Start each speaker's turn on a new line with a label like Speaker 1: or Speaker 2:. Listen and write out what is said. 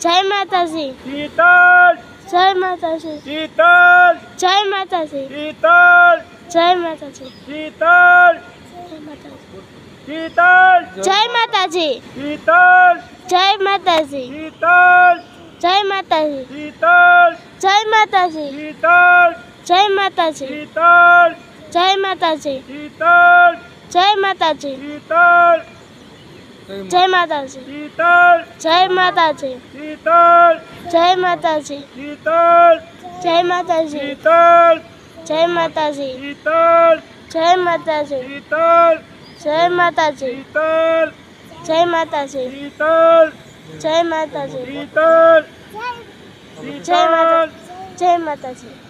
Speaker 1: જય માતાજી
Speaker 2: શીતલ
Speaker 1: જય માતાજી
Speaker 2: શીતલ
Speaker 1: જય માતાજી
Speaker 2: શીતલ
Speaker 1: જય માતાજી
Speaker 2: શીતલ શીતલ
Speaker 1: જય માતાજી
Speaker 2: શીતલ
Speaker 1: જય માતાજી
Speaker 2: શીતલ
Speaker 1: જય માતાજી
Speaker 2: શીતલ
Speaker 1: જય માતાજી
Speaker 2: શીતલ
Speaker 1: જય માતાજી
Speaker 2: શીતલ
Speaker 1: જય માતાજી
Speaker 2: શીતલ
Speaker 1: જય માતાજી
Speaker 2: શીતલ
Speaker 1: જય માતાજી
Speaker 2: શીતળ
Speaker 1: જય માતાજી
Speaker 2: શીતળ
Speaker 1: જય માતાજી
Speaker 2: શીતળ
Speaker 1: જય માતાજી
Speaker 2: શીતળ
Speaker 1: જય માતાજી
Speaker 2: શીતળ
Speaker 1: જય માતાજી
Speaker 2: શીતળ
Speaker 1: જય માતાજી
Speaker 2: શીતળ
Speaker 1: જય માતાજી
Speaker 2: શીતળ
Speaker 1: જય માતાજી
Speaker 2: શીતળ
Speaker 1: જય માતા જય માતાજી